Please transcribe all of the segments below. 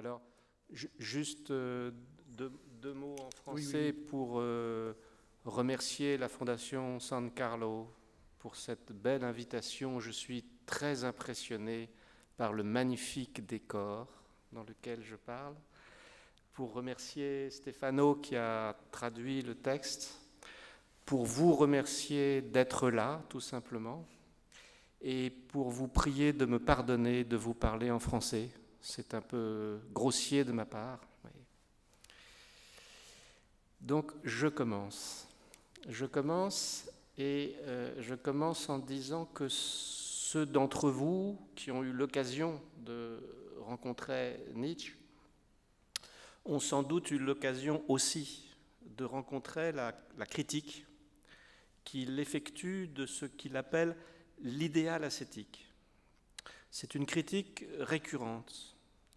Alors, juste deux, mots en français pour remercier la Fondation San Carlo pour cette belle invitation. Je suis très impressionné par le magnifique décor dans lequel je parle. Pour remercier Stefano qui a traduit le texte. Pour vous remercier d'être là, tout simplement. Et pour vous prier de me pardonner de vous parler en français. C'est un peu grossier de ma part. Donc je commence. Je commence et euh, je commence en disant que ceux d'entre vous qui ont eu l'occasion de rencontrer Nietzsche ont sans doute eu l'occasion aussi de rencontrer la, la critique qu'il effectue de ce qu'il appelle l'idéal ascétique. C'est une critique récurrente.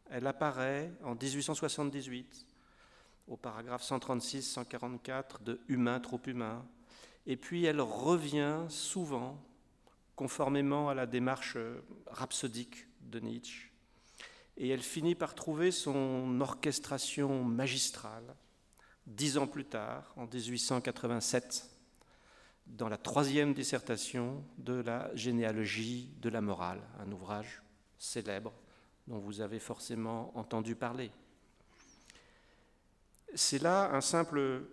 Elle apparaît en 1878 au paragraphe 136-144 de Humain trop humain, et puis elle revient souvent, conformément à la démarche rhapsodique de Nietzsche, et elle finit par trouver son orchestration magistrale dix ans plus tard, en 1887, dans la troisième dissertation de la généalogie de la morale, un ouvrage célèbre dont vous avez forcément entendu parler. C'est là un simple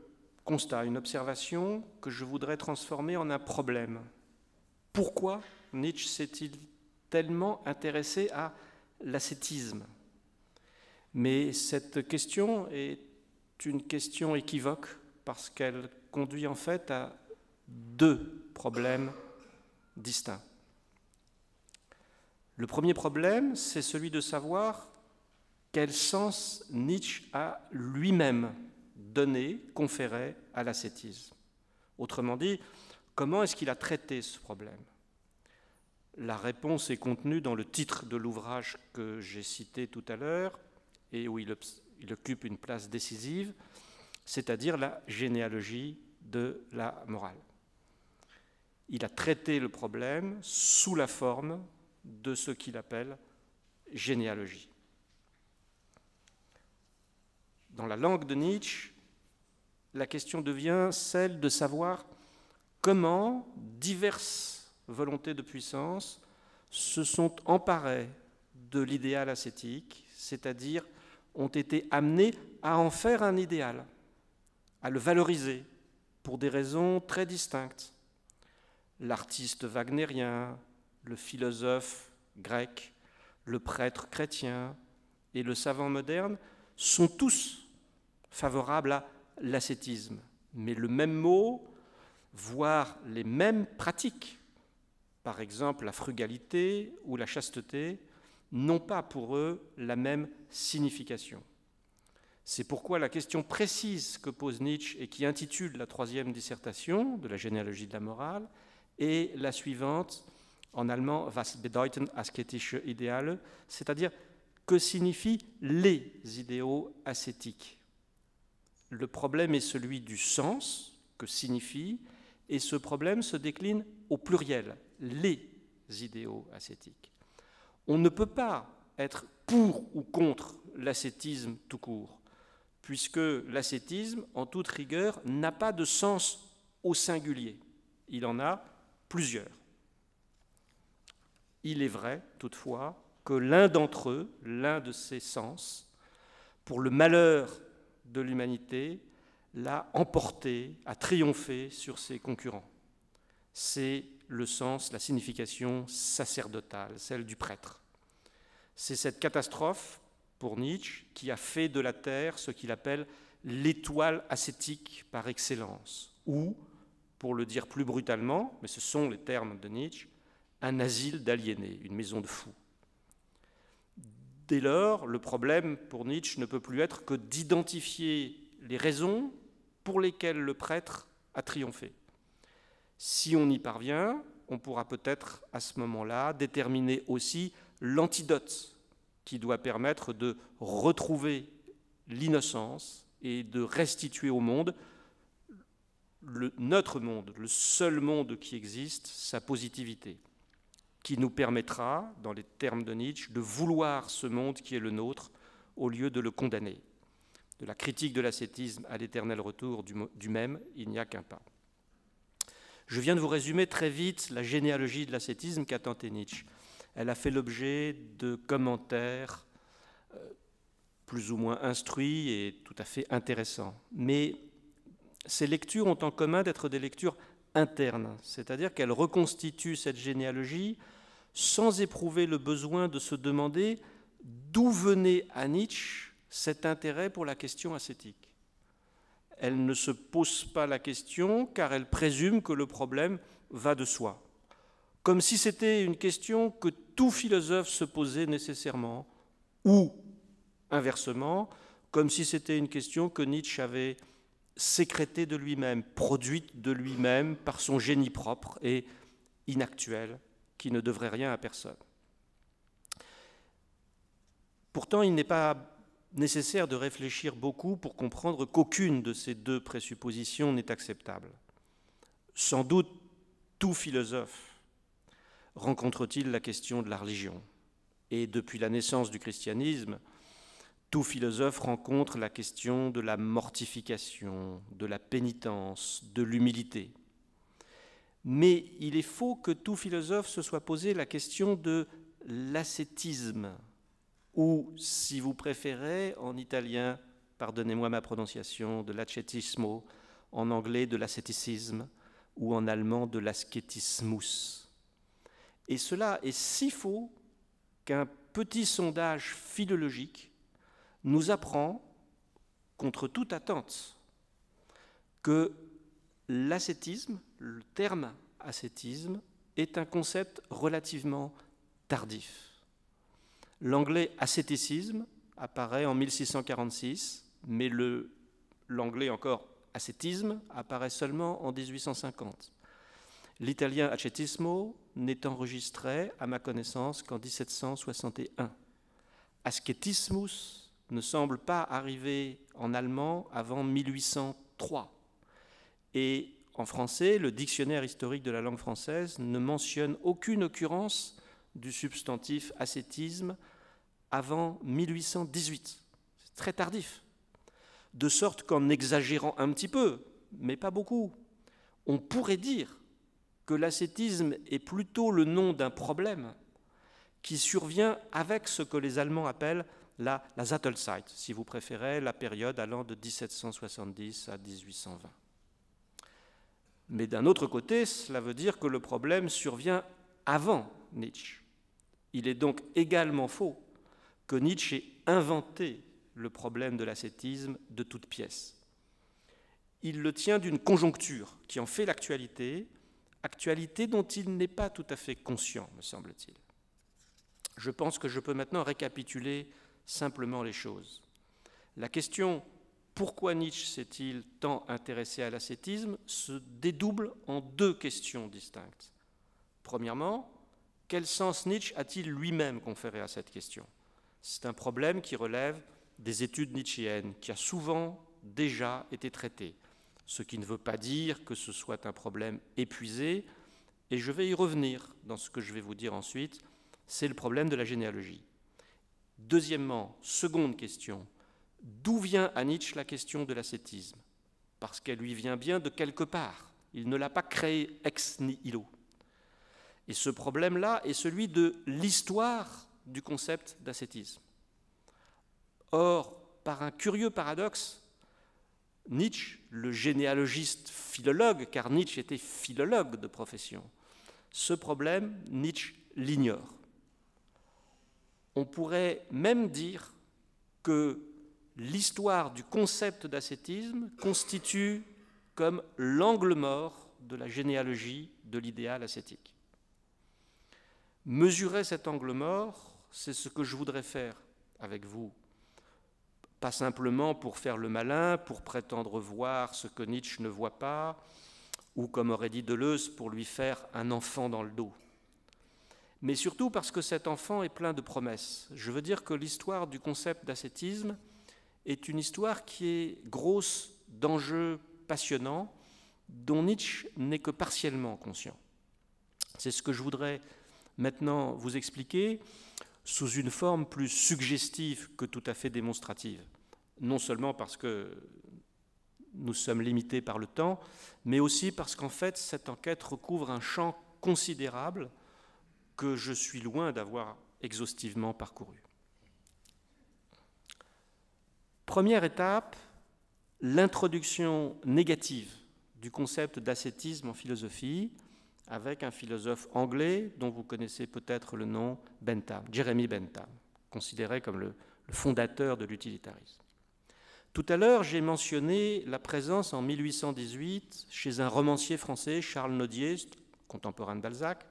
constat, une observation que je voudrais transformer en un problème. Pourquoi Nietzsche s'est-il tellement intéressé à l'ascétisme? Mais cette question est une question équivoque parce qu'elle conduit en fait à deux problèmes distincts. Le premier problème, c'est celui de savoir quel sens Nietzsche a lui-même donné, conféré à l'ascétisme. Autrement dit, comment est-ce qu'il a traité ce problème? La réponse est contenue dans le titre de l'ouvrage que j'ai cité tout à l'heure et où il, il occupe une place décisive, c'est-à-dire la généalogie de la morale. Il a traité le problème sous la forme de ce qu'il appelle généalogie. Dans la langue de Nietzsche, la question devient celle de savoir comment diverses volontés de puissance se sont emparées de l'idéal ascétique, c'est-à-dire ont été amenées à en faire un idéal, à le valoriser pour des raisons très distinctes. L'artiste wagnérien, le philosophe grec, le prêtre chrétien et le savant moderne sont tous favorables à l'ascétisme. Mais le même mot, voire les mêmes pratiques, par exemple la frugalité ou la chasteté, n'ont pas pour eux la même signification. C'est pourquoi la question précise que pose Nietzsche et qui intitule la troisième dissertation de la généalogie de la morale est la suivante, en allemand Was bedeuten asketische Ideale, c'est-à-dire que signifient les idéaux ascétiques Le problème est celui du sens, que signifie, et ce problème se décline au pluriel, les idéaux ascétiques. On ne peut pas être pour ou contre l'ascétisme tout court, puisque l'ascétisme, en toute rigueur, n'a pas de sens au singulier. Il en a plusieurs. Il est vrai, toutefois, que l'un d'entre eux, l'un de ces sens, pour le malheur de l'humanité, l'a emporté, a triomphé sur ses concurrents. C'est le sens, la signification sacerdotale, celle du prêtre. C'est cette catastrophe, pour Nietzsche, qui a fait de la Terre ce qu'il appelle l'étoile ascétique par excellence, ou, pour le dire plus brutalement, mais ce sont les termes de Nietzsche, un asile d'aliénés, une maison de fous. Dès lors, le problème pour Nietzsche ne peut plus être que d'identifier les raisons pour lesquelles le prêtre a triomphé. Si on y parvient, on pourra peut-être à ce moment-là déterminer aussi l'antidote qui doit permettre de retrouver l'innocence et de restituer au monde, notre monde, le seul monde qui existe, sa positivité qui nous permettra, dans les termes de Nietzsche, de vouloir ce monde qui est le nôtre au lieu de le condamner. De la critique de l'ascétisme à l'éternel retour du, même, il n'y a qu'un pas. Je viens de vous résumer très vite la généalogie de l'ascétisme qu'a tenté Nietzsche. Elle a fait l'objet de commentaires euh, plus ou moins instruits et tout à fait intéressants. Mais ces lectures ont en commun d'être des lectures internes, c'est-à-dire qu'elles reconstituent cette généalogie sans éprouver le besoin de se demander d'où venait à Nietzsche cet intérêt pour la question ascétique. Elle ne se pose pas la question car elle présume que le problème va de soi, comme si c'était une question que tout philosophe se posait nécessairement, ou inversement, comme si c'était une question que Nietzsche avait sécrétée de lui-même, produite de lui-même par son génie propre et inactuel, qui ne devrait rien à personne. Pourtant, il n'est pas nécessaire de réfléchir beaucoup pour comprendre qu'aucune de ces deux présuppositions n'est acceptable. Sans doute, tout philosophe rencontre-t-il la question de la religion. Et depuis la naissance du christianisme, tout philosophe rencontre la question de la mortification, de la pénitence, de l'humilité. Mais il est faux que tout philosophe se soit posé la question de l'ascétisme, ou, si vous préférez, en italien, pardonnez-moi ma prononciation, de l'ascetismo, en anglais de l'ascéticisme, ou en allemand de l'ascétismus. Et cela est si faux qu'un petit sondage philologique nous apprend, contre toute attente, que l'ascétisme, le terme ascétisme, est un concept relativement tardif. L'anglais ascéticisme apparaît en 1646, mais l'anglais encore ascétisme apparaît seulement en 1850. L'italien ascetismo n'est enregistré, à ma connaissance, qu'en 1761. Ascetismus ne semble pas arriver en allemand avant 1803. Et en français, le dictionnaire historique de la langue française ne mentionne aucune occurrence du substantif ascétisme avant 1818. C'est très tardif. De sorte qu'en exagérant un petit peu, mais pas beaucoup, on pourrait dire que l'ascétisme est plutôt le nom d'un problème qui survient avec ce que les Allemands appellent la, la si vous préférez, la période allant de 1770 à 1820. Mais d'un autre côté, cela veut dire que le problème survient avant Nietzsche. Il est donc également faux que Nietzsche ait inventé le problème de l'ascétisme de toute pièce. Il le tient d'une conjoncture qui en fait l'actualité, actualité dont il n'est pas tout à fait conscient, me semble-t-il. Je pense que je peux maintenant récapituler simplement les choses. La question pourquoi Nietzsche s'est-il tant intéressé à l'ascétisme se dédouble en deux questions distinctes. Premièrement, quel sens Nietzsche a-t-il lui-même conféré à cette question? C'est un problème qui relève des études nietzschéennes, qui a souvent déjà été traité, ce qui ne veut pas dire que ce soit un problème épuisé, et je vais y revenir dans ce que je vais vous dire ensuite, c'est le problème de la généalogie. Deuxièmement, seconde question, d'où vient à Nietzsche la question de l'ascétisme? Parce qu'elle lui vient bien de quelque part, il ne l'a pas créée ex nihilo. Et ce problème-là est celui de l'histoire du concept d'ascétisme. Or, par un curieux paradoxe, Nietzsche, le généalogiste philologue, car Nietzsche était philologue de profession, ce problème, Nietzsche l'ignore. On pourrait même dire que l'histoire du concept d'ascétisme constitue comme l'angle mort de la généalogie de l'idéal ascétique. Mesurer cet angle mort, c'est ce que je voudrais faire avec vous. Pas simplement pour faire le malin, pour prétendre voir ce que Nietzsche ne voit pas, ou comme aurait dit Deleuze, pour lui faire un enfant dans le dos. Mais surtout parce que cet enfant est plein de promesses. Je veux dire que l'histoire du concept d'ascétisme est une histoire qui est grosse d'enjeux passionnants dont Nietzsche n'est que partiellement conscient. C'est ce que je voudrais maintenant vous expliquer sous une forme plus suggestive que tout à fait démonstrative. Non seulement parce que nous sommes limités par le temps, mais aussi parce qu'en fait, cette enquête recouvre un champ considérable que je suis loin d'avoir exhaustivement parcouru. Première étape, l'introduction négative du concept d'ascétisme en philosophie avec un philosophe anglais dont vous connaissez peut-être le nom Bentham, Jeremy Bentham, considéré comme le, fondateur de l'utilitarisme. Tout à l'heure, j'ai mentionné la présence en 1818 chez un romancier français, Charles Nodier, contemporain de Balzac,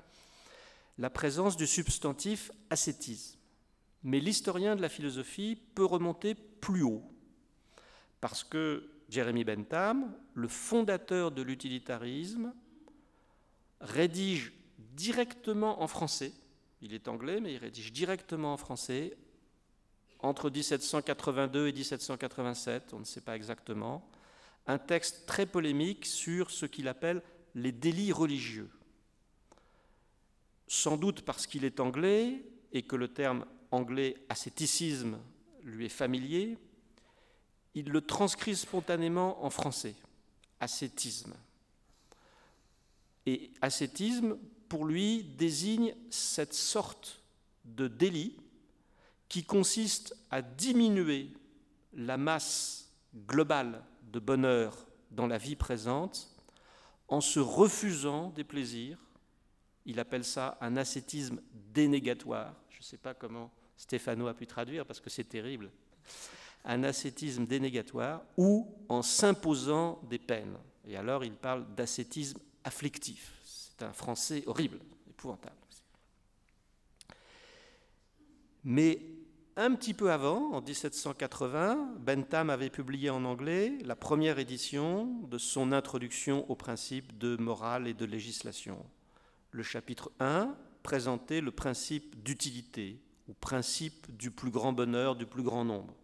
la présence du substantif ascétisme. Mais l'historien de la philosophie peut remonter plus haut, parce que Jeremy Bentham, le fondateur de l'utilitarisme, rédige directement en français, il est anglais, mais il rédige directement en français, entre 1782 et 1787, on ne sait pas exactement, un texte très polémique sur ce qu'il appelle les délits religieux. Sans doute parce qu'il est anglais et que le terme anglais ascéticisme lui est familier, il le transcrit spontanément en français, ascétisme. Et ascétisme, pour lui, désigne cette sorte de délit qui consiste à diminuer la masse globale de bonheur dans la vie présente en se refusant des plaisirs. Il appelle ça un ascétisme dénégatoire. Je ne sais pas comment Stéphano a pu traduire parce que c'est terrible. Un ascétisme dénégatoire ou en s'imposant des peines. Et alors il parle d'ascétisme afflictif. C'est un français horrible, épouvantable. Mais un petit peu avant, en 1780, Bentham avait publié en anglais la première édition de son introduction aux principes de morale et de législation. Le chapitre 1 présentait le principe d'utilité, ou principe du plus grand bonheur du plus grand nombre.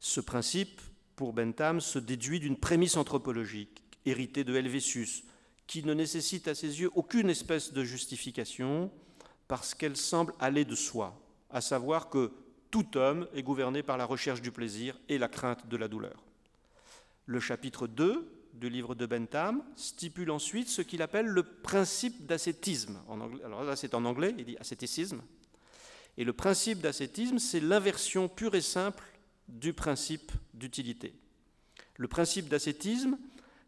Ce principe, pour Bentham, se déduit d'une prémisse anthropologique héritée de Helvétius, qui ne nécessite à ses yeux aucune espèce de justification parce qu'elle semble aller de soi, à savoir que tout homme est gouverné par la recherche du plaisir et la crainte de la douleur. Le chapitre 2 du livre de Bentham stipule ensuite ce qu'il appelle le principe d'ascétisme. Alors là, c'est en anglais, il dit ascéticisme. Et le principe d'ascétisme, c'est l'inversion pure et simple du principe d'utilité. Le principe d'ascétisme,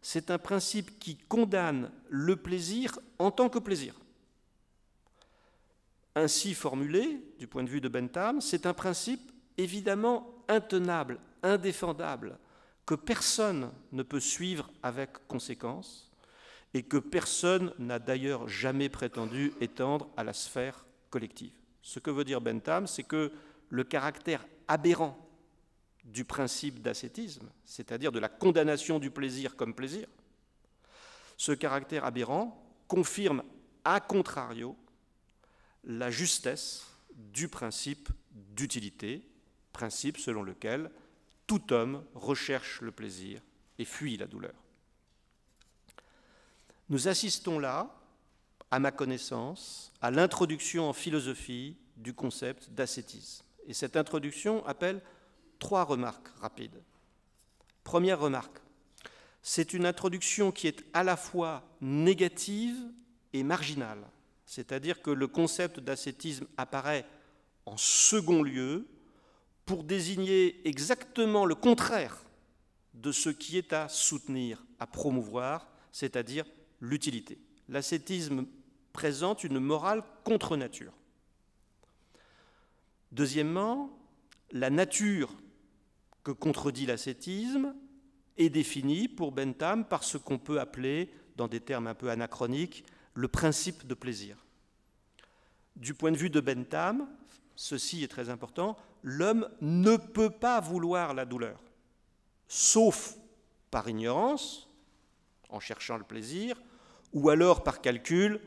c'est un principe qui condamne le plaisir en tant que plaisir. Ainsi formulé, du point de vue de Bentham, c'est un principe évidemment intenable, indéfendable, que personne ne peut suivre avec conséquence et que personne n'a d'ailleurs jamais prétendu étendre à la sphère collective. Ce que veut dire Bentham, c'est que le caractère aberrant du principe d'ascétisme, c'est-à-dire de la condamnation du plaisir comme plaisir, ce caractère aberrant confirme a contrario la justesse du principe d'utilité, principe selon lequel tout homme recherche le plaisir et fuit la douleur. Nous assistons là, à ma connaissance, à l'introduction en philosophie du concept d'ascétisme. Et cette introduction appelle trois remarques rapides. Première remarque, c'est une introduction qui est à la fois négative et marginale, c'est-à-dire que le concept d'ascétisme apparaît en second lieu pour désigner exactement le contraire de ce qui est à soutenir, à promouvoir, c'est-à-dire l'utilité. L'ascétisme présente une morale contre nature. Deuxièmement, la nature que contredit l'ascétisme est définie pour Bentham par ce qu'on peut appeler, dans des termes un peu anachroniques, le principe de plaisir. Du point de vue de Bentham, ceci est très important, l'homme ne peut pas vouloir la douleur, sauf par ignorance, en cherchant le plaisir, ou alors par calcul,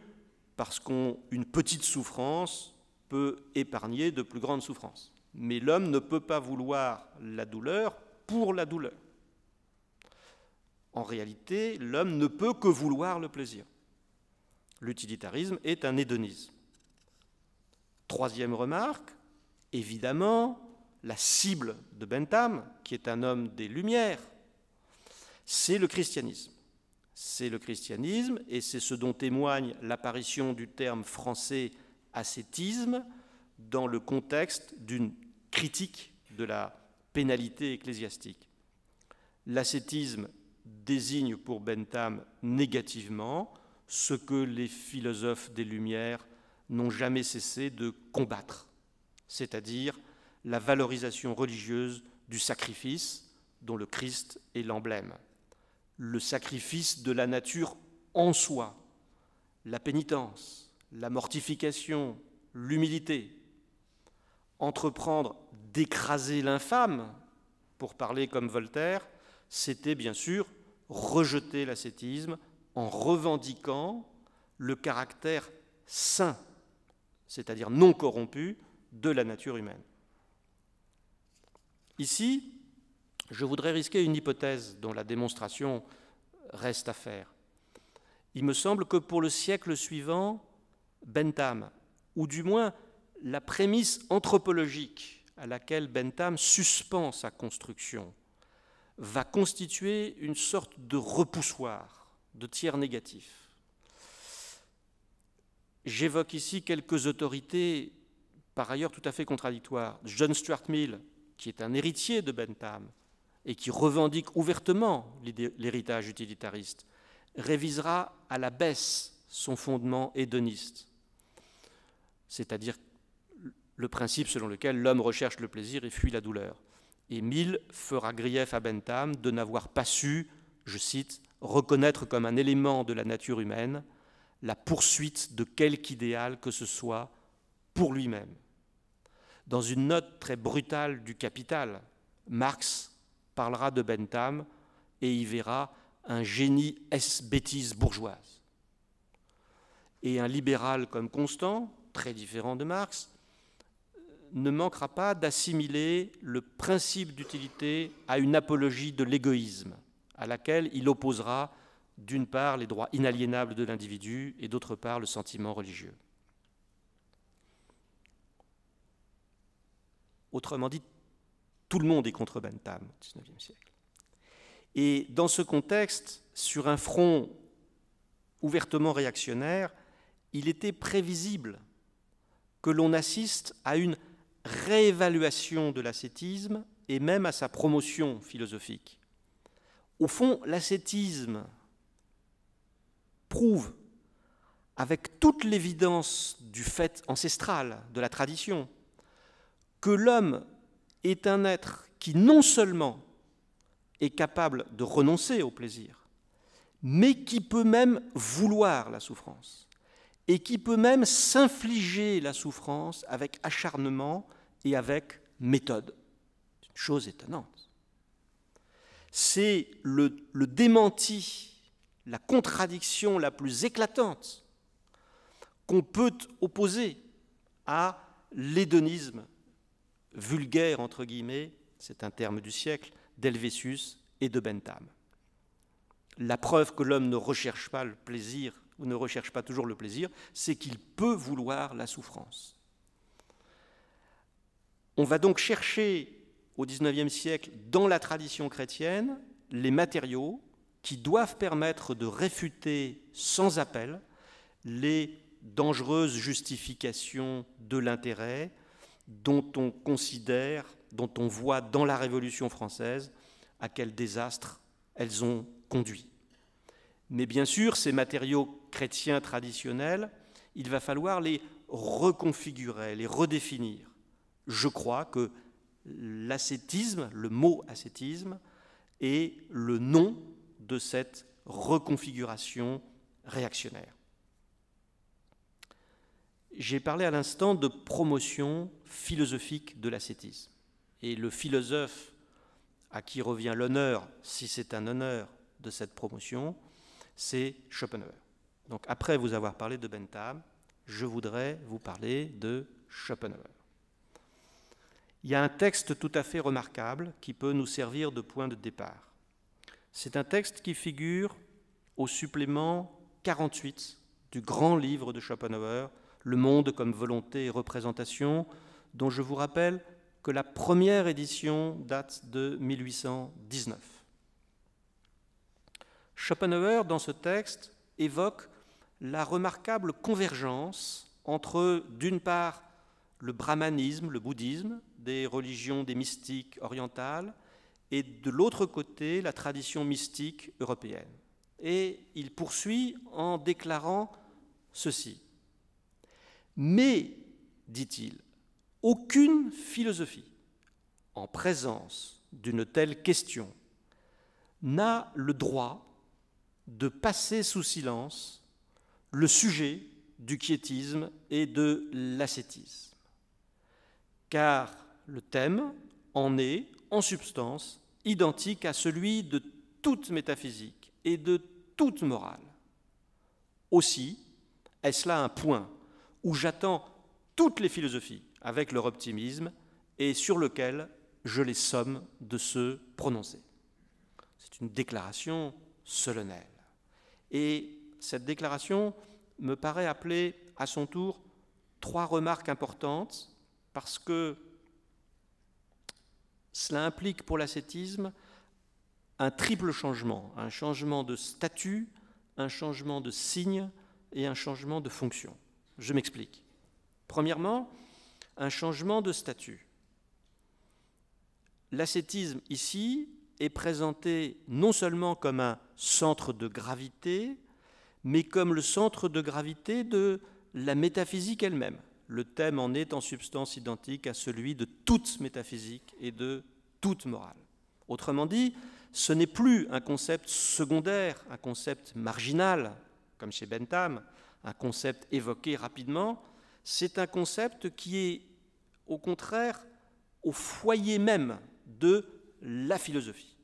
parce qu'une petite souffrance peut épargner de plus grandes souffrances. Mais l'homme ne peut pas vouloir la douleur pour la douleur. En réalité, l'homme ne peut que vouloir le plaisir. L'utilitarisme est un hédonisme. Troisième remarque, évidemment, la cible de Bentham, qui est un homme des Lumières, c'est le christianisme. C'est le christianisme, et c'est ce dont témoigne l'apparition du terme français ascétisme dans le contexte d'une critique de la pénalité ecclésiastique. L'ascétisme désigne pour Bentham négativement ce que les philosophes des Lumières n'ont jamais cessé de combattre, c'est-à-dire la valorisation religieuse du sacrifice dont le Christ est l'emblème, le sacrifice de la nature en soi, la pénitence, la mortification, l'humilité, entreprendre d'écraser l'infâme, pour parler comme Voltaire, c'était bien sûr rejeter l'ascétisme en revendiquant le caractère saint, c'est-à-dire non corrompu, de la nature humaine. Ici, je voudrais risquer une hypothèse dont la démonstration reste à faire. Il me semble que pour le siècle suivant, Bentham, ou du moins la prémisse anthropologique à laquelle Bentham suspend sa construction, va constituer une sorte de repoussoir, de tiers négatif. J'évoque ici quelques autorités par ailleurs tout à fait contradictoires. John Stuart Mill, qui est un héritier de Bentham et qui revendique ouvertement l'héritage utilitariste, révisera à la baisse son fondement hédoniste, c'est-à-dire le principe selon lequel l'homme recherche le plaisir et fuit la douleur. Et Mill fera grief à Bentham de n'avoir pas su, je cite, reconnaître comme un élément de la nature humaine la poursuite de quelque idéal que ce soit pour lui-même. Dans une note très brutale du Capital, Marx parlera de Bentham et y verra un génie bêtise bourgeoise. Et un libéral comme Constant, très différent de Marx, ne manquera pas d'assimiler le principe d'utilité à une apologie de l'égoïsme, à laquelle il opposera d'une part les droits inaliénables de l'individu et d'autre part le sentiment religieux. Autrement dit, tout le monde est contre Bentham au XIXe siècle. Et dans ce contexte, sur un front ouvertement réactionnaire, il était prévisible que l'on assiste à une réévaluation de l'ascétisme et même à sa promotion philosophique. Au fond, l'ascétisme prouve, avec toute l'évidence du fait ancestral, de la tradition, que l'homme est un être qui non seulement est capable de renoncer au plaisir, mais qui peut même vouloir la souffrance et qui peut même s'infliger la souffrance avec acharnement et avec méthode. C'est une chose étonnante. C'est le, démenti, la contradiction la plus éclatante qu'on peut opposer à l'hédonisme vulgaire, entre guillemets, c'est un terme du siècle, d'Helvétius et de Bentham. La preuve que l'homme ne recherche pas le plaisir ou ne recherche pas toujours le plaisir, c'est qu'il peut vouloir la souffrance. On va donc chercher au XIXe siècle, dans la tradition chrétienne, les matériaux qui doivent permettre de réfuter sans appel les dangereuses justifications de l'intérêt dont on considère, dont on voit dans la Révolution française à quel désastre elles ont conduit. Mais bien sûr, ces matériaux chrétiens traditionnels, il va falloir les reconfigurer, les redéfinir. Je crois que l'ascétisme, le mot ascétisme, est le nom de cette reconfiguration réactionnaire. J'ai parlé à l'instant de promotion philosophique de l'ascétisme. Et le philosophe à qui revient l'honneur, si c'est un honneur, de cette promotion, c'est Schopenhauer. Donc après vous avoir parlé de Bentham, je voudrais vous parler de Schopenhauer. Il y a un texte tout à fait remarquable qui peut nous servir de point de départ. C'est un texte qui figure au supplément 48 du grand livre de Schopenhauer, Le monde comme volonté et représentation, dont je vous rappelle que la première édition date de 1819. Schopenhauer, dans ce texte, évoque la remarquable convergence entre, d'une part, le brahmanisme, le bouddhisme, des religions des mystiques orientales, et de l'autre côté, la tradition mystique européenne. Et il poursuit en déclarant ceci. Mais, dit-il, aucune philosophie, en présence d'une telle question, n'a le droit de passer sous silence le sujet du quiétisme et de l'ascétisme. Car le thème en est, en substance, identique à celui de toute métaphysique et de toute morale. Aussi, est-ce là un point où j'attends toutes les philosophies avec leur optimisme et sur lequel je les somme de se prononcer. C'est une déclaration solennelle. Et cette déclaration me paraît appeler à son tour trois remarques importantes parce que cela implique pour l'ascétisme un triple changement, un changement de statut, un changement de signe et un changement de fonction. Je m'explique. Premièrement, un changement de statut. L'ascétisme ici est présenté non seulement comme un centre de gravité, mais comme le centre de gravité de la métaphysique elle-même. Le thème en est en substance identique à celui de toute métaphysique et de toute morale. Autrement dit, ce n'est plus un concept secondaire, un concept marginal, comme chez Bentham, un concept évoqué rapidement, c'est un concept qui est au contraire au foyer même de la philosophie.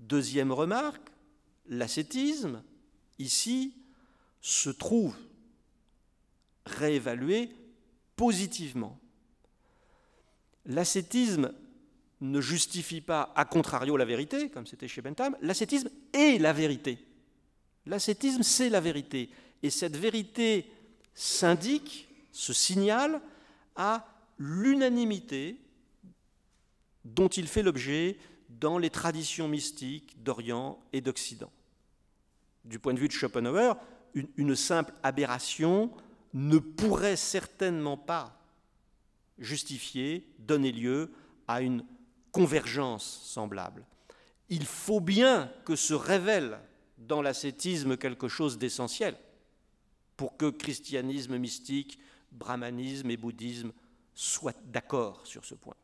Deuxième remarque, l'ascétisme, ici, se trouve réévalué positivement. L'ascétisme ne justifie pas a contrario la vérité, comme c'était chez Bentham, l'ascétisme est la vérité. L'ascétisme, c'est la vérité. Et cette vérité s'indique, se signale à l'unanimité dont il fait l'objet dans les traditions mystiques d'Orient et d'Occident. Du point de vue de Schopenhauer, une, une simple aberration ne pourrait certainement pas justifier, donner lieu à une convergence semblable. Il faut bien que se révèle dans l'ascétisme quelque chose d'essentiel pour que christianisme mystique, brahmanisme et bouddhisme soient d'accord sur ce point.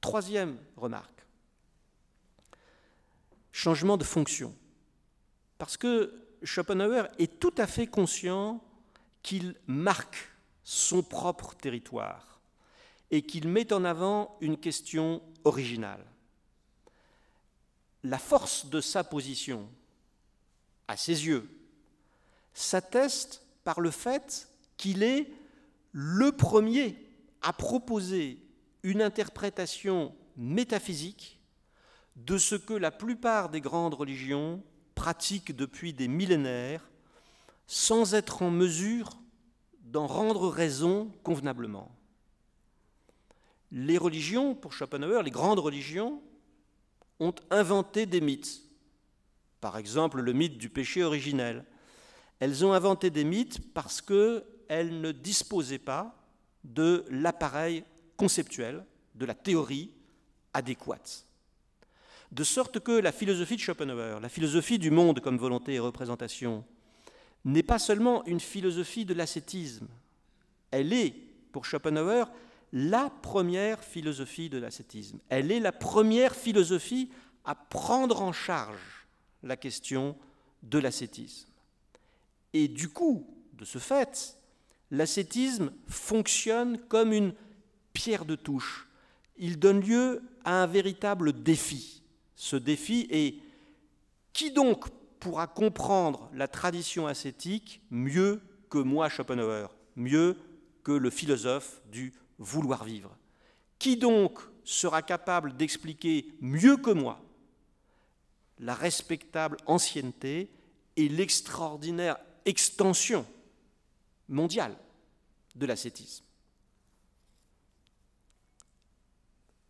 Troisième remarque, changement de fonction. Parce que Schopenhauer est tout à fait conscient qu'il marque son propre territoire et qu'il met en avant une question originale. La force de sa position, à ses yeux, s'atteste par le fait qu'il est le premier à proposer une interprétation métaphysique de ce que la plupart des grandes religions pratiquent depuis des millénaires sans être en mesure d'en rendre raison convenablement. Les religions, pour Schopenhauer, les grandes religions, ont inventé des mythes. Par exemple, le mythe du péché originel. Elles ont inventé des mythes parce qu'elles ne disposaient pas de l'appareil conceptuel, de la théorie adéquate. De sorte que la philosophie de Schopenhauer, la philosophie du monde comme volonté et représentation, n'est pas seulement une philosophie de l'ascétisme, elle est, pour Schopenhauer, la première philosophie de l'ascétisme. Elle est la première philosophie à prendre en charge la question de l'ascétisme. Et du coup, de ce fait, l'ascétisme fonctionne comme une pierre de touche. Il donne lieu à un véritable défi. Ce défi est qui donc pourra comprendre la tradition ascétique mieux que moi, Schopenhauer, mieux que le philosophe du vouloir vivre. Qui donc sera capable d'expliquer mieux que moi la respectable ancienneté et l'extraordinaire extension mondiale de l'ascétisme?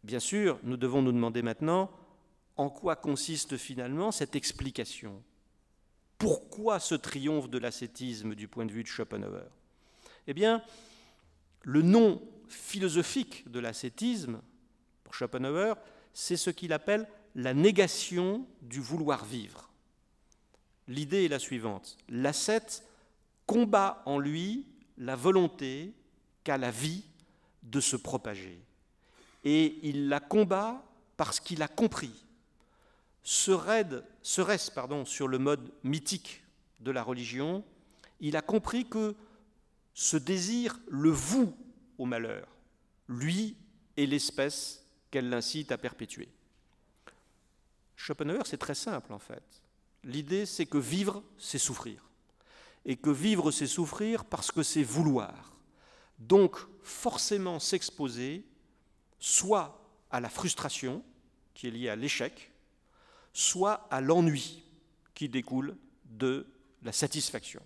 Bien sûr, nous devons nous demander maintenant en quoi consiste finalement cette explication. Pourquoi ce triomphe de l'ascétisme du point de vue de Schopenhauer? Eh bien, le nom philosophique de l'ascétisme, pour Schopenhauer, c'est ce qu'il appelle la négation du vouloir vivre. L'idée est la suivante. L'ascète combat en lui la volonté qu'a la vie de se propager. Et il la combat parce qu'il a compris. Serait-ce pardon, sur le mode mythique de la religion, il a compris que ce désir le voue au malheur, lui et l'espèce qu'elle l'incite à perpétuer. Schopenhauer, c'est très simple en fait. L'idée, c'est que vivre, c'est souffrir. Et que vivre, c'est souffrir parce que c'est vouloir. Donc, forcément s'exposer soit à la frustration, qui est liée à l'échec, soit à l'ennui, qui découle de la satisfaction.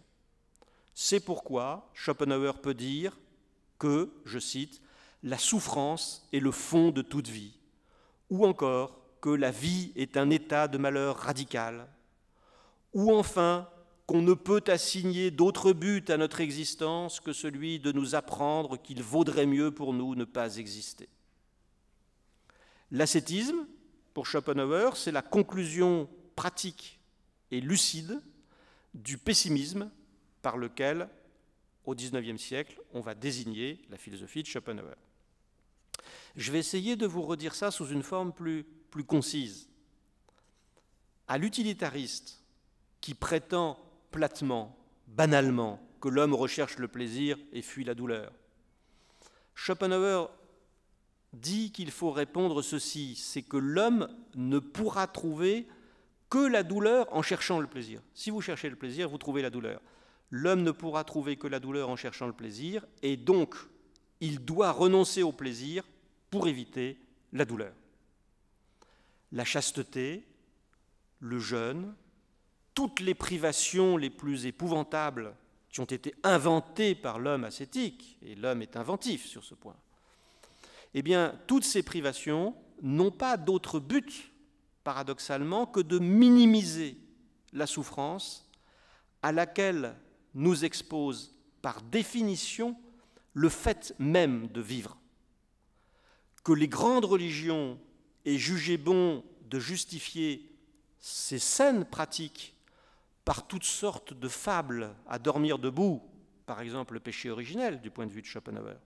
C'est pourquoi Schopenhauer peut dire que, je cite, la souffrance est le fond de toute vie, ou encore que la vie est un état de malheur radical, ou enfin qu'on ne peut assigner d'autre but à notre existence que celui de nous apprendre qu'il vaudrait mieux pour nous ne pas exister. L'ascétisme, pour Schopenhauer, c'est la conclusion pratique et lucide du pessimisme par lequel, au XIXe siècle, on va désigner la philosophie de Schopenhauer. Je vais essayer de vous redire ça sous une forme plus, concise. À l'utilitariste qui prétend platement, banalement, que l'homme recherche le plaisir et fuit la douleur, Schopenhauer dit qu'il faut répondre ceci, c'est que l'homme ne pourra trouver que la douleur en cherchant le plaisir. Si vous cherchez le plaisir, vous trouvez la douleur. L'homme ne pourra trouver que la douleur en cherchant le plaisir, et donc il doit renoncer au plaisir pour éviter la douleur. La chasteté, le jeûne, toutes les privations les plus épouvantables qui ont été inventées par l'homme ascétique, et l'homme est inventif sur ce point, eh bien, toutes ces privations n'ont pas d'autre but, paradoxalement, que de minimiser la souffrance à laquelle nous expose par définition le fait même de vivre que les grandes religions aient jugé bon de justifier ces saines pratiques par toutes sortes de fables à dormir debout, par exemple le péché originel du point de vue de Schopenhauer,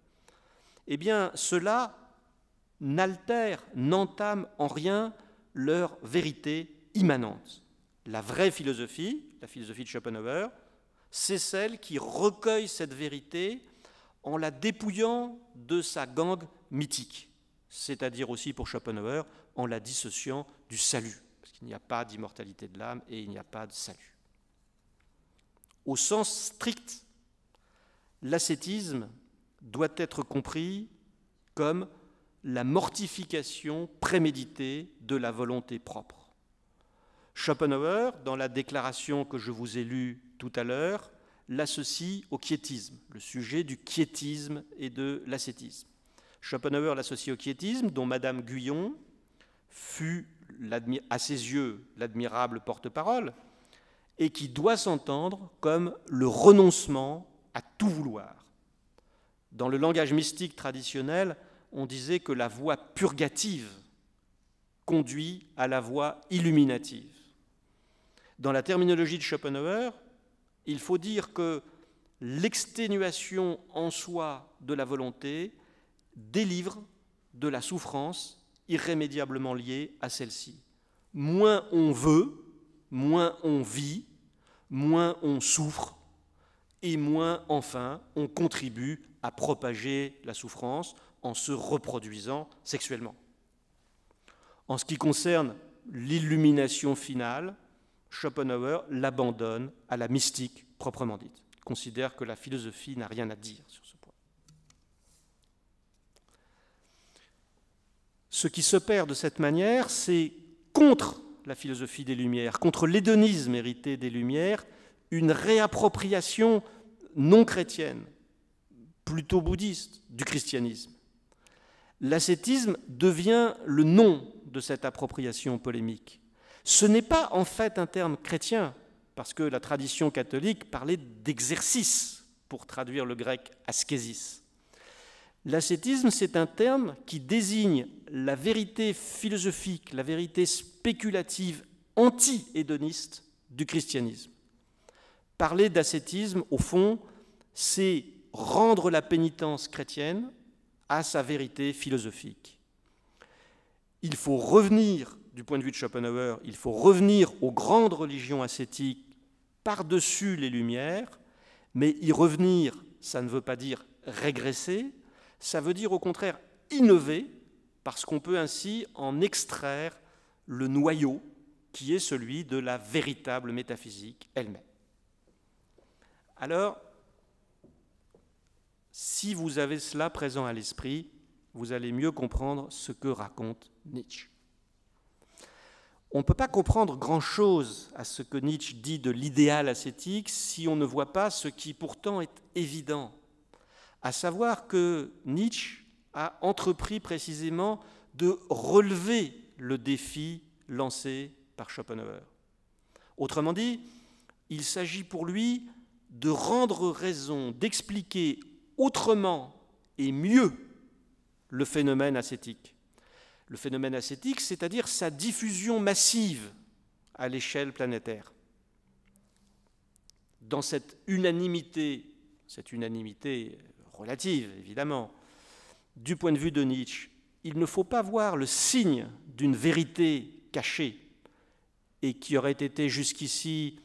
eh bien cela n'altère, n'entame en rien leur vérité immanente. La vraie philosophie, la philosophie de Schopenhauer, c'est celle qui recueille cette vérité en la dépouillant de sa gangue mythique c'est-à-dire aussi pour Schopenhauer en la dissociant du salut, parce qu'il n'y a pas d'immortalité de l'âme et il n'y a pas de salut. Au sens strict, l'ascétisme doit être compris comme la mortification préméditée de la volonté propre. Schopenhauer, dans la déclaration que je vous ai lue tout à l'heure, l'associe au quiétisme, le sujet du quiétisme et de l'ascétisme. Schopenhauer l'associe au quiétisme, dont Madame Guyon fut, à ses yeux, l'admirable porte-parole, et qui doit s'entendre comme le renoncement à tout vouloir. Dans le langage mystique traditionnel, on disait que la voie purgative conduit à la voie illuminative. Dans la terminologie de Schopenhauer, il faut dire que l'exténuation en soi de la volonté délivre de la souffrance irrémédiablement liée à celle-ci. Moins on veut, moins on vit, moins on souffre, et moins enfin on contribue à propager la souffrance en se reproduisant sexuellement. En ce qui concerne l'illumination finale, Schopenhauer l'abandonne à la mystique proprement dite. Il considère que la philosophie n'a rien à dire sur ce Ce qui se perd de cette manière, c'est contre la philosophie des Lumières, contre l'hédonisme hérité des Lumières, une réappropriation non chrétienne, plutôt bouddhiste, du christianisme. L'ascétisme devient le nom de cette appropriation polémique. Ce n'est pas en fait un terme chrétien, parce que la tradition catholique parlait d'exercice pour traduire le grec askésis. L'ascétisme, c'est un terme qui désigne la vérité philosophique, la vérité spéculative anti-hédoniste du christianisme. Parler d'ascétisme, au fond, c'est rendre la pénitence chrétienne à sa vérité philosophique. Il faut revenir, du point de vue de Schopenhauer, il faut revenir aux grandes religions ascétiques par-dessus les Lumières, mais y revenir, ça ne veut pas dire régresser, ça veut dire au contraire innover, parce qu'on peut ainsi en extraire le noyau qui est celui de la véritable métaphysique elle-même. Alors, si vous avez cela présent à l'esprit, vous allez mieux comprendre ce que raconte Nietzsche. On ne peut pas comprendre grand-chose à ce que Nietzsche dit de l'idéal ascétique si on ne voit pas ce qui pourtant est évident, à savoir que Nietzsche a entrepris précisément de relever le défi lancé par Schopenhauer. Autrement dit, il s'agit pour lui de rendre raison, d'expliquer autrement et mieux le phénomène ascétique. Le phénomène ascétique, c'est-à-dire sa diffusion massive à l'échelle planétaire. Dans cette unanimité, cette unanimité relative évidemment, du point de vue de Nietzsche, il ne faut pas voir le signe d'une vérité cachée et qui aurait été jusqu'ici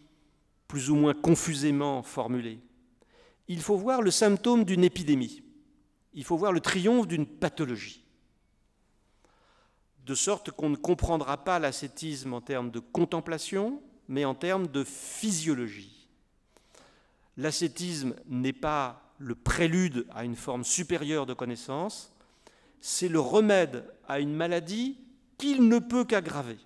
plus ou moins confusément formulée. Il faut voir le symptôme d'une épidémie. Il faut voir le triomphe d'une pathologie. De sorte qu'on ne comprendra pas l'ascétisme en termes de contemplation, mais en termes de physiologie. L'ascétisme n'est pas le prélude à une forme supérieure de connaissance, c'est le remède à une maladie qu'il ne peut qu'aggraver.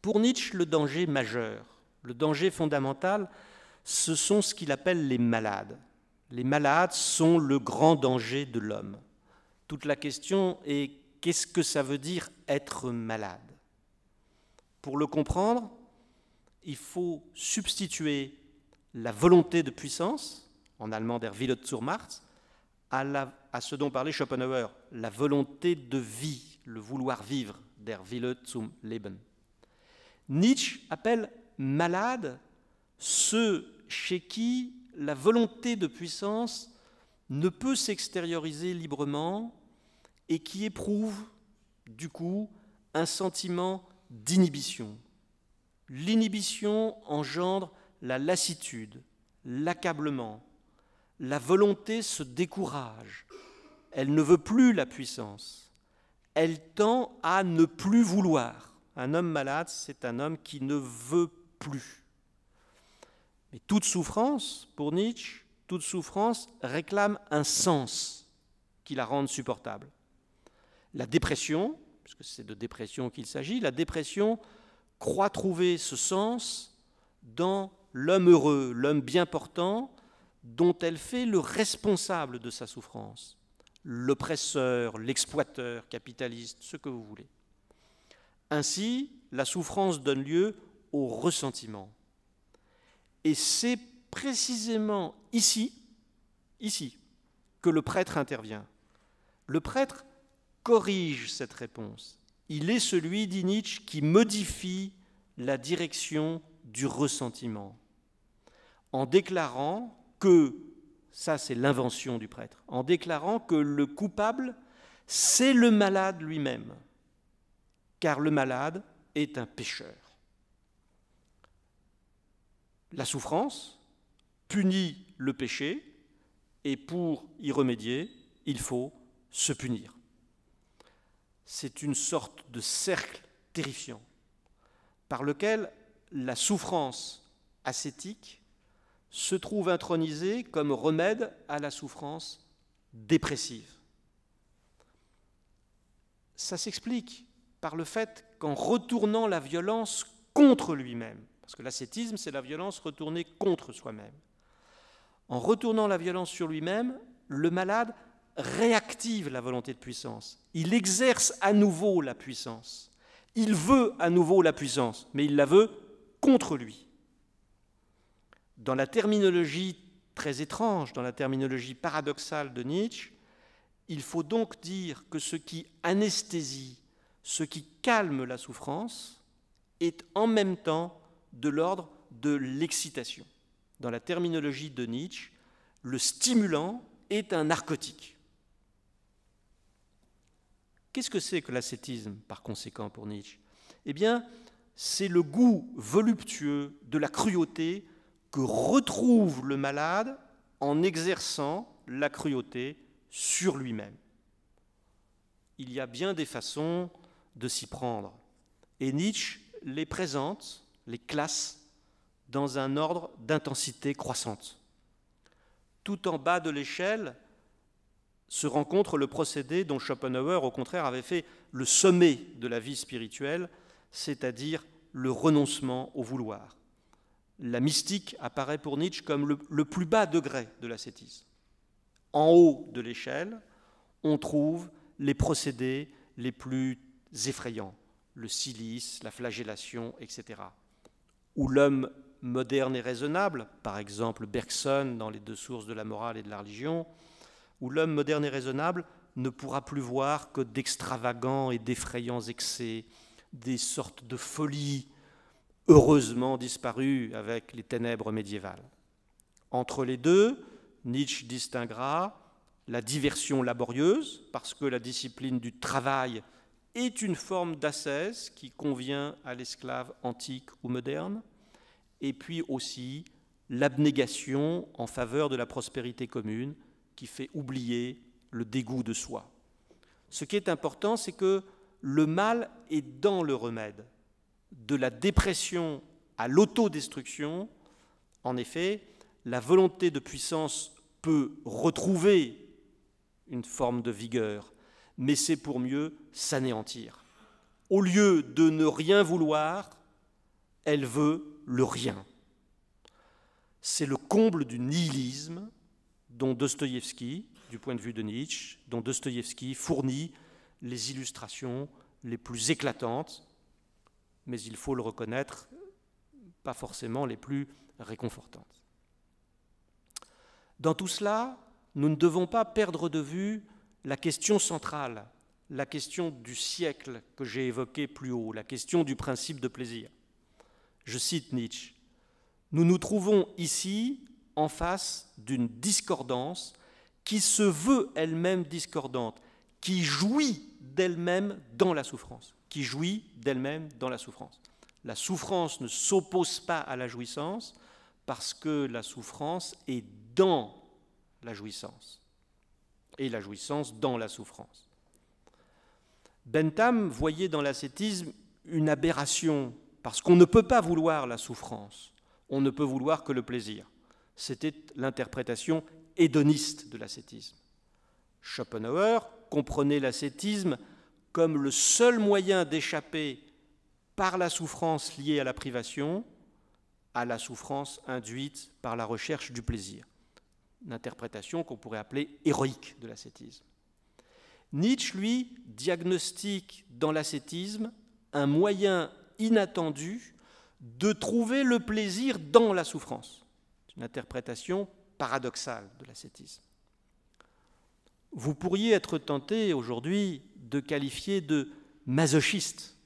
Pour Nietzsche, le danger majeur, le danger fondamental, ce sont ce qu'il appelle les malades. Les malades sont le grand danger de l'homme. Toute la question est qu'est-ce que ça veut dire être malade? Pour le comprendre, il faut substituer la volonté de puissance, en allemand der Wille zur Macht, à, à, ce dont parlait Schopenhauer, la volonté de vie, le vouloir vivre, der Wille zum Leben. Nietzsche appelle malade ceux chez qui la volonté de puissance ne peut s'extérioriser librement et qui éprouvent, du coup, un sentiment d'inhibition. L'inhibition engendre la lassitude, l'accablement. La volonté se décourage. Elle ne veut plus la puissance. Elle tend à ne plus vouloir. Un homme malade, c'est un homme qui ne veut plus. Mais toute souffrance, pour Nietzsche, toute souffrance réclame un sens qui la rende supportable. La dépression, puisque c'est de dépression qu'il s'agit, la dépression croit trouver ce sens dans l'homme heureux, l'homme bien portant, dont elle fait le responsable de sa souffrance, l'oppresseur, l'exploiteur, capitaliste, ce que vous voulez. Ainsi, la souffrance donne lieu au ressentiment. Et c'est précisément ici, ici, que le prêtre intervient. Le prêtre corrige cette réponse. Il est celui, dit Nietzsche, qui modifie la direction du ressentiment en déclarant que, ça c'est l'invention du prêtre, en déclarant que le coupable, c'est le malade lui-même, car le malade est un pécheur. La souffrance punit le péché, et pour y remédier, il faut se punir. C'est une sorte de cercle terrifiant par lequel la souffrance ascétique se trouve intronisée comme remède à la souffrance dépressive. Ça s'explique par le fait qu'en retournant la violence contre lui-même, Parce que l'ascétisme, c'est la violence retournée contre soi-même. En retournant la violence sur lui-même, le malade réactive la volonté de puissance. Il exerce à nouveau la puissance. Il veut à nouveau la puissance, mais il la veut contre lui. Dans la terminologie très étrange, dans la terminologie paradoxale de Nietzsche, il faut donc dire que ce qui anesthésie, ce qui calme la souffrance, est en même temps de l'ordre de l'excitation. Dans la terminologie de Nietzsche, le stimulant est un narcotique. Qu'est-ce que c'est que l'ascétisme, par conséquent, pour Nietzsche? Eh bien, c'est le goût voluptueux de la cruauté que retrouve le malade en exerçant la cruauté sur lui-même. Il y a bien des façons de s'y prendre. Et Nietzsche les présente, les classe, dans un ordre d'intensité croissante. Tout en bas de l'échelle se rencontre le procédé dont Schopenhauer, au contraire, avait fait le sommet de la vie spirituelle, c'est-à-dire le renoncement au vouloir. La mystique apparaît pour Nietzsche comme le, plus bas degré de l'ascétisme. En haut de l'échelle, on trouve les procédés les plus effrayants, le silice, la flagellation, etc. Où l'homme moderne et raisonnable, par exemple Bergson dans les deux sources de la morale et de la religion, où l'homme moderne et raisonnable ne pourra plus voir que d'extravagants et d'effrayants excès, des sortes de folies heureusement disparues avec les ténèbres médiévales. Entre les deux, Nietzsche distinguera la diversion laborieuse, parce que la discipline du travail est une forme d'ascèse qui convient à l'esclave antique ou moderne, et puis aussi l'abnégation en faveur de la prospérité commune qui fait oublier le dégoût de soi. Ce qui est important, c'est que le mal est dans le remède. De la dépression à l'autodestruction, en effet, la volonté de puissance peut retrouver une forme de vigueur, mais c'est pour mieux s'anéantir. Au lieu de ne rien vouloir, elle veut le rien. C'est le comble du nihilisme dont Dostoïevski, du point de vue de Nietzsche, dont Dostoïevski fournit les illustrations les plus éclatantes, mais il faut le reconnaître, pas forcément les plus réconfortantes. Dans tout cela, nous ne devons pas perdre de vue la question centrale, la question du siècle que j'ai évoquée plus haut, la question du principe de plaisir. Je cite Nietzsche. Nous nous trouvons ici en face d'une discordance qui se veut elle-même discordante, qui jouit d'elle-même dans la souffrance, qui jouit d'elle-même dans la souffrance. La souffrance ne s'oppose pas à la jouissance parce que la souffrance est dans la jouissance et la jouissance dans la souffrance. Bentham voyait dans l'ascétisme une aberration parce qu'on ne peut pas vouloir la souffrance, on ne peut vouloir que le plaisir. C'était l'interprétation hédoniste de l'ascétisme. Schopenhauer comprenait l'ascétisme comme le seul moyen d'échapper par la souffrance liée à la privation à la souffrance induite par la recherche du plaisir. Une interprétation qu'on pourrait appeler héroïque de l'ascétisme. Nietzsche, lui, diagnostique dans l'ascétisme un moyen inattendu de trouver le plaisir dans la souffrance. C'est une interprétation paradoxale de l'ascétisme. Vous pourriez être tenté aujourd'hui de qualifier de masochiste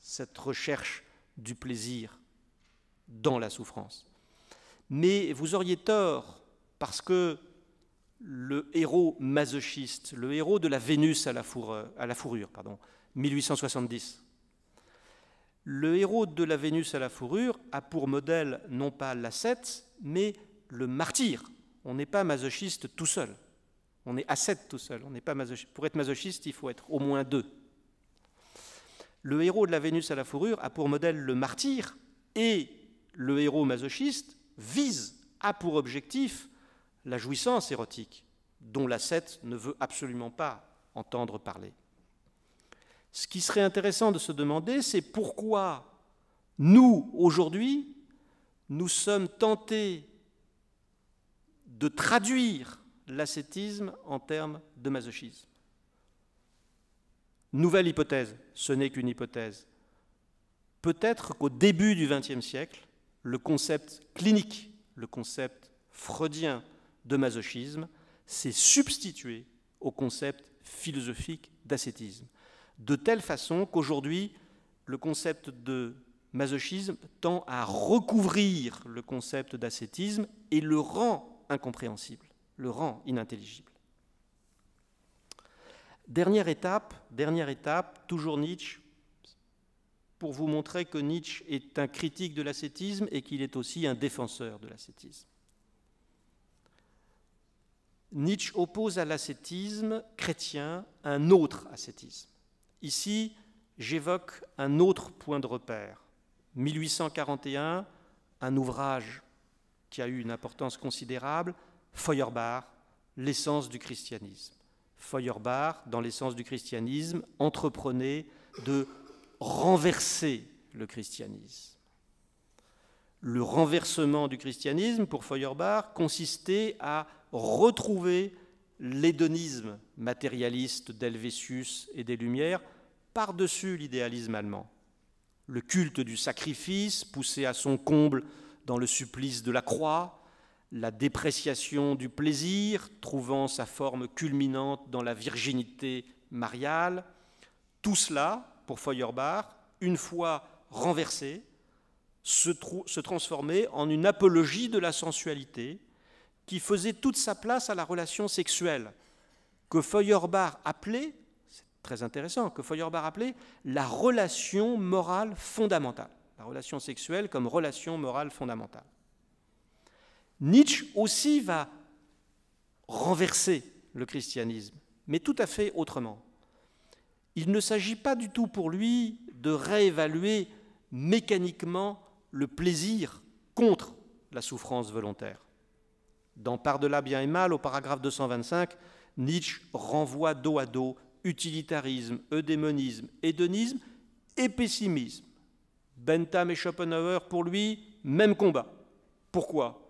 cette recherche du plaisir dans la souffrance. Mais vous auriez tort parce que le héros masochiste, le héros de la Vénus à la, fourrure, pardon, 1870, le héros de la Vénus à la fourrure a pour modèle non pas l'ascète, mais le martyr. On n'est pas masochiste tout seul. On est ascète tout seul. On pas. Pour être masochiste, il faut être au moins deux. Le héros de la Vénus à la fourrure a pour modèle le martyr et le héros masochiste vise, a pour objectif la jouissance érotique, dont l'ascète ne veut absolument pas entendre parler. Ce qui serait intéressant de se demander, c'est pourquoi nous, aujourd'hui, nous sommes tentés de traduire l'ascétisme en termes de masochisme. Nouvelle hypothèse, ce n'est qu'une hypothèse. Peut-être qu'au début du XXe siècle, le concept clinique, le concept freudien de masochisme s'est substitué au concept philosophique d'ascétisme, de telle façon qu'aujourd'hui, le concept de masochisme tend à recouvrir le concept d'ascétisme et le rend incompréhensible, le rend inintelligible. Dernière étape, dernière étape, toujours Nietzsche, pour vous montrer que Nietzsche est un critique de l'ascétisme et qu'il est aussi un défenseur de l'ascétisme. Nietzsche oppose à l'ascétisme chrétien un autre ascétisme. Ici, j'évoque un autre point de repère. 1841, un ouvrage qui a eu une importance considérable, Feuerbach, L'essence du christianisme. Feuerbach, dans l'essence du christianisme, entreprenait de renverser le christianisme. Le renversement du christianisme, pour Feuerbach, consistait à retrouver l'hédonisme matérialiste d'Helvétius et des Lumières par-dessus l'idéalisme allemand. Le culte du sacrifice, poussé à son comble dans le supplice de la croix, la dépréciation du plaisir, trouvant sa forme culminante dans la virginité mariale, tout cela, pour Feuerbach, une fois renversé, se, se transformait en une apologie de la sensualité qui faisait toute sa place à la relation sexuelle, que Feuerbach appelait, très intéressant, que Feuerbach appelait la relation morale fondamentale, la relation sexuelle comme relation morale fondamentale. Nietzsche aussi va renverser le christianisme, mais tout à fait autrement. Il ne s'agit pas du tout pour lui de réévaluer mécaniquement le plaisir contre la souffrance volontaire. Dans Par-delà bien et mal, au paragraphe 225, Nietzsche renvoie dos à dos utilitarisme, eudémonisme, hédonisme et pessimisme. Bentham et Schopenhauer, pour lui, même combat. Pourquoi?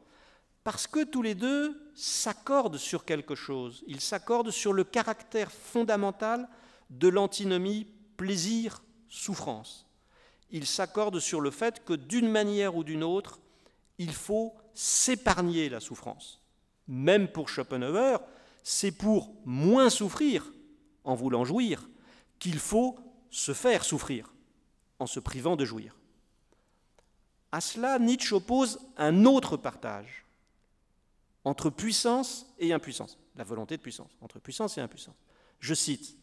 Parce que tous les deux s'accordent sur quelque chose. Ils s'accordent sur le caractère fondamental de l'antinomie plaisir-souffrance. Ils s'accordent sur le fait que d'une manière ou d'une autre, il faut s'épargner la souffrance. Même pour Schopenhauer, c'est pour moins souffrir en voulant jouir qu'il faut se faire souffrir en se privant de jouir. À cela, Nietzsche oppose un autre partage entre puissance et impuissance, la volonté de puissance, entre puissance et impuissance. Je cite,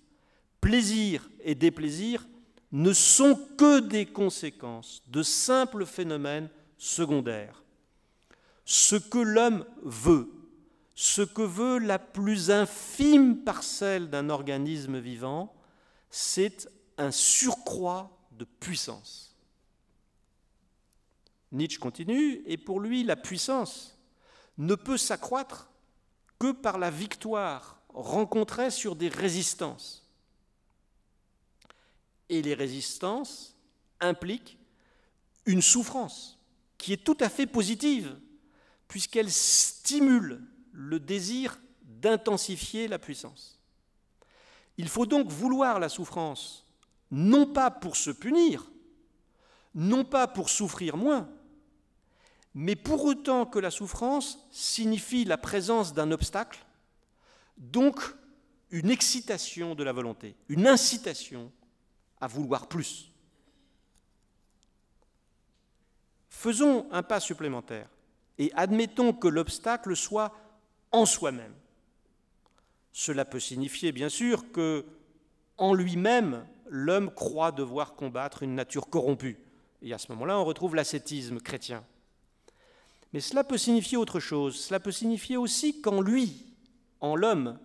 Plaisir et déplaisir ne sont que des conséquences de simples phénomènes secondaires. Ce que l'homme veut, ce que veut la plus infime parcelle d'un organisme vivant, c'est un surcroît de puissance. Nietzsche continue, et pour lui, la puissance, ne peut s'accroître que par la victoire rencontrée sur des résistances. Et les résistances impliquent une souffrance qui est tout à fait positive, puisqu'elle stimule le désir d'intensifier la puissance. Il faut donc vouloir la souffrance, non pas pour se punir, non pas pour souffrir moins, mais pour autant que la souffrance signifie la présence d'un obstacle, donc une excitation de la volonté, une incitation à vouloir plus. Faisons un pas supplémentaire et admettons que l'obstacle soit en soi-même. Cela peut signifier bien sûr que en lui-même, l'homme croit devoir combattre une nature corrompue. Et à ce moment-là, on retrouve l'ascétisme chrétien. Mais cela peut signifier autre chose. Cela peut signifier aussi qu'en lui, en l'homme,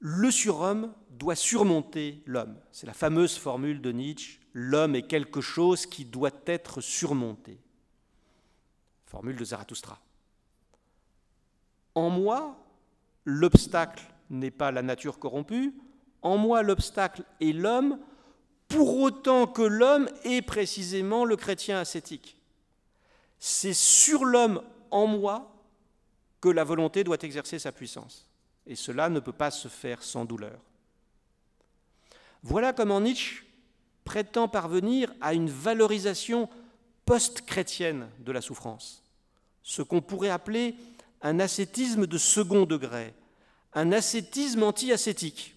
le surhomme doit surmonter l'homme. C'est la fameuse formule de Nietzsche, l'homme est quelque chose qui doit être surmonté. Formule de Zarathustra. En moi, l'obstacle n'est pas la nature corrompue, en moi l'obstacle est l'homme, pour autant que l'homme est précisément le chrétien ascétique C'est sur l'homme en moi que la volonté doit exercer sa puissance. Et cela ne peut pas se faire sans douleur. Voilà comment Nietzsche prétend parvenir à une valorisation post-chrétienne de la souffrance, ce qu'on pourrait appeler un ascétisme de second degré, un ascétisme anti-ascétique.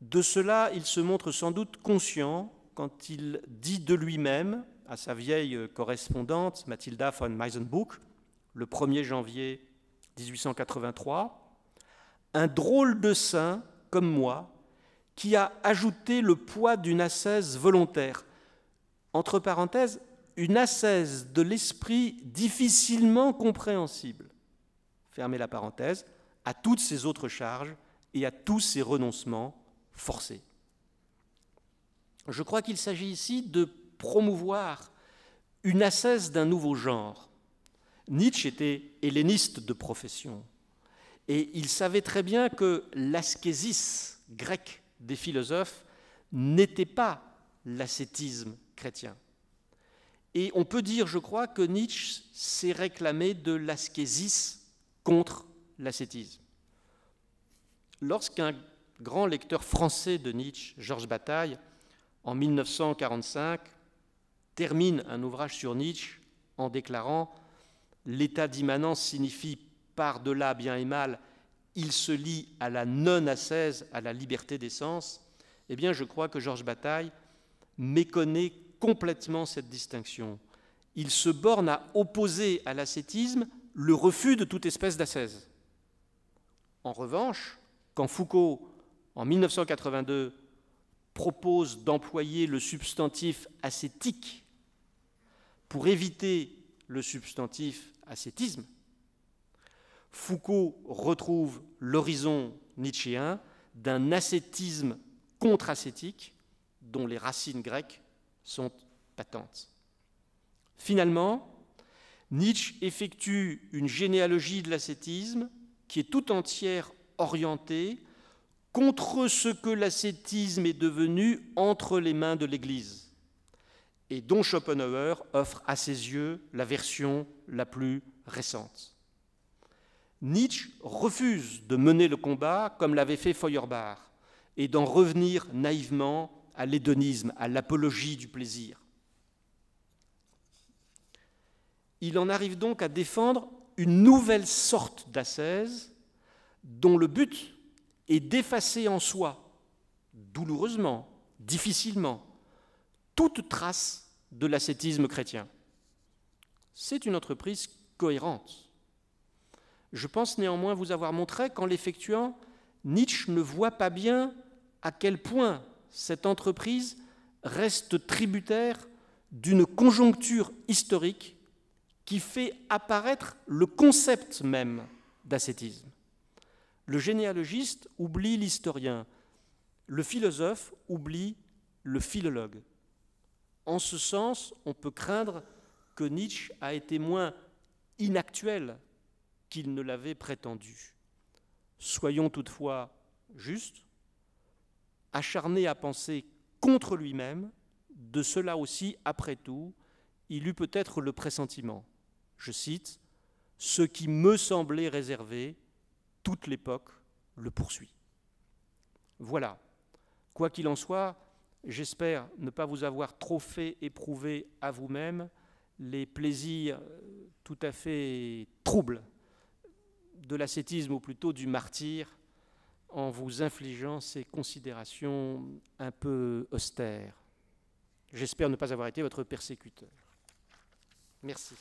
De cela, il se montre sans doute conscient quand il dit de lui-même à sa vieille correspondante Mathilda von Meisenbuch, le 1er janvier 1883, Un drôle de saint, comme moi, qui a ajouté le poids d'une ascèse volontaire. Entre parenthèses, une ascèse de l'esprit difficilement compréhensible. Fermez la parenthèse, à toutes ces autres charges et à tous ces renoncements forcés. Je crois qu'il s'agit ici de promouvoir une ascèse d'un nouveau genre. Nietzsche était helléniste de profession et il savait très bien que l'ascésis grec des philosophes n'était pas l'ascétisme chrétien. Et on peut dire, je crois, que Nietzsche s'est réclamé de l'ascésis contre l'ascétisme. Lorsqu'un grand lecteur français de Nietzsche, Georges Bataille, en 1945, termine un ouvrage sur Nietzsche en déclarant L'état d'immanence signifie par-delà bien et mal, il se lie à la non-ascèse, à la liberté des sens, eh bien je crois que Georges Bataille méconnaît complètement cette distinction. Il se borne à opposer à l'ascétisme le refus de toute espèce d'ascèse. En revanche, quand Foucault, en 1982, propose d'employer le substantif ascétique pour éviter le substantif ascétisme, Foucault retrouve l'horizon nietzschéen d'un ascétisme contre-ascétique dont les racines grecques sont patentes. Finalement, Nietzsche effectue une généalogie de l'ascétisme qui est tout entière orientée contre ce que l'ascétisme est devenu entre les mains de l'Église, et dont Schopenhauer offre à ses yeux la version la plus récente. Nietzsche refuse de mener le combat comme l'avait fait Feuerbach et d'en revenir naïvement à l'hédonisme, à l'apologie du plaisir. Il en arrive donc à défendre une nouvelle sorte d'ascèse dont le but est d'effacer en soi, douloureusement, difficilement, toute trace de l'ascétisme chrétien. C'est une entreprise cohérente. Je pense néanmoins vous avoir montré qu'en l'effectuant, Nietzsche ne voit pas bien à quel point cette entreprise reste tributaire d'une conjoncture historique qui fait apparaître le concept même d'ascétisme. Le généalogiste oublie l'historien, le philosophe oublie le philologue. En ce sens, on peut craindre que Nietzsche a été moins inactuel qu'il ne l'avait prétendu. Soyons toutefois justes, acharné à penser contre lui-même, de cela aussi, après tout, il eut peut-être le pressentiment. Je cite, Ce qui me semblait réservé, toute l'époque le poursuit. Voilà. Quoi qu'il en soit, j'espère ne pas vous avoir trop fait éprouver à vous-même les plaisirs tout à fait troubles de l'ascétisme ou plutôt du martyr en vous infligeant ces considérations un peu austères. J'espère ne pas avoir été votre persécuteur. Merci.